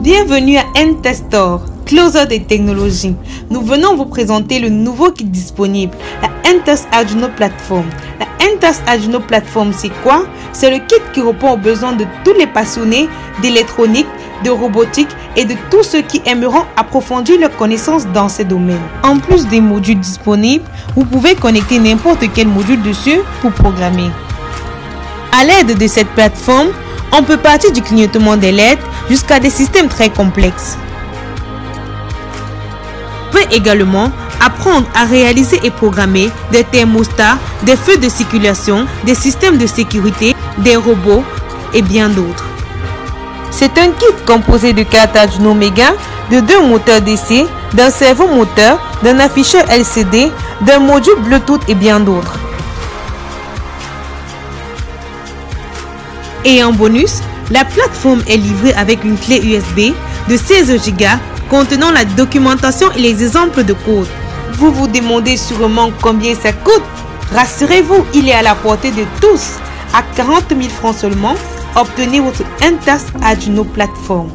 Bienvenue à N-Testor, closer des technologies. Nous venons vous présenter le nouveau kit disponible, la NTEST Arduino Platform. La NTEST Arduino Platform, c'est quoi? C'est le kit qui répond aux besoins de tous les passionnés d'électronique, de robotique et de tous ceux qui aimeront approfondir leurs connaissances dans ces domaines. En plus des modules disponibles, vous pouvez connecter n'importe quel module dessus pour programmer. À l'aide de cette plateforme, on peut partir du clignotement des LED jusqu'à des systèmes très complexes. Vous pouvez également apprendre à réaliser et programmer des thermostats, des feux de circulation, des systèmes de sécurité, des robots et bien d'autres. C'est un kit composé de 4 Arduino Mega, de deux moteurs DC, d'un cerveau moteur, d'un afficheur LCD, d'un module Bluetooth et bien d'autres. Et en bonus, la plateforme est livrée avec une clé USB de 16 Go contenant la documentation et les exemples de code. Vous vous demandez sûrement combien ça coûte? Rassurez-vous, il est à la portée de tous. À 40 000 francs seulement, obtenez votre Intas Arduino plateforme.